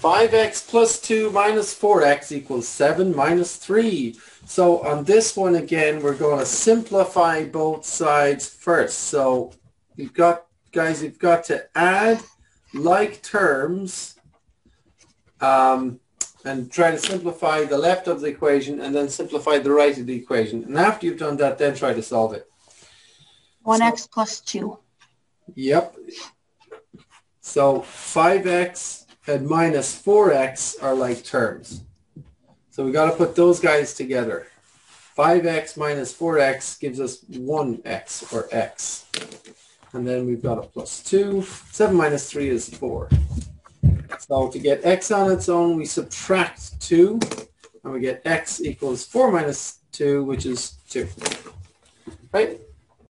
5x plus 2 minus 4x equals 7 minus 3. So on this one again, we're going to simplify both sides first. So you've got, guys, you've got to add like terms um, and try to simplify the left of the equation and then simplify the right of the equation. And after you've done that, then try to solve it. 1x plus 2. Yep. So 5x and minus 4x are like terms. So we got to put those guys together. 5x minus 4x gives us 1x or x. And then we've got a plus 2. 7 minus 3 is 4. So to get x on its own, we subtract 2. And we get x equals 4 minus 2, which is 2. Right?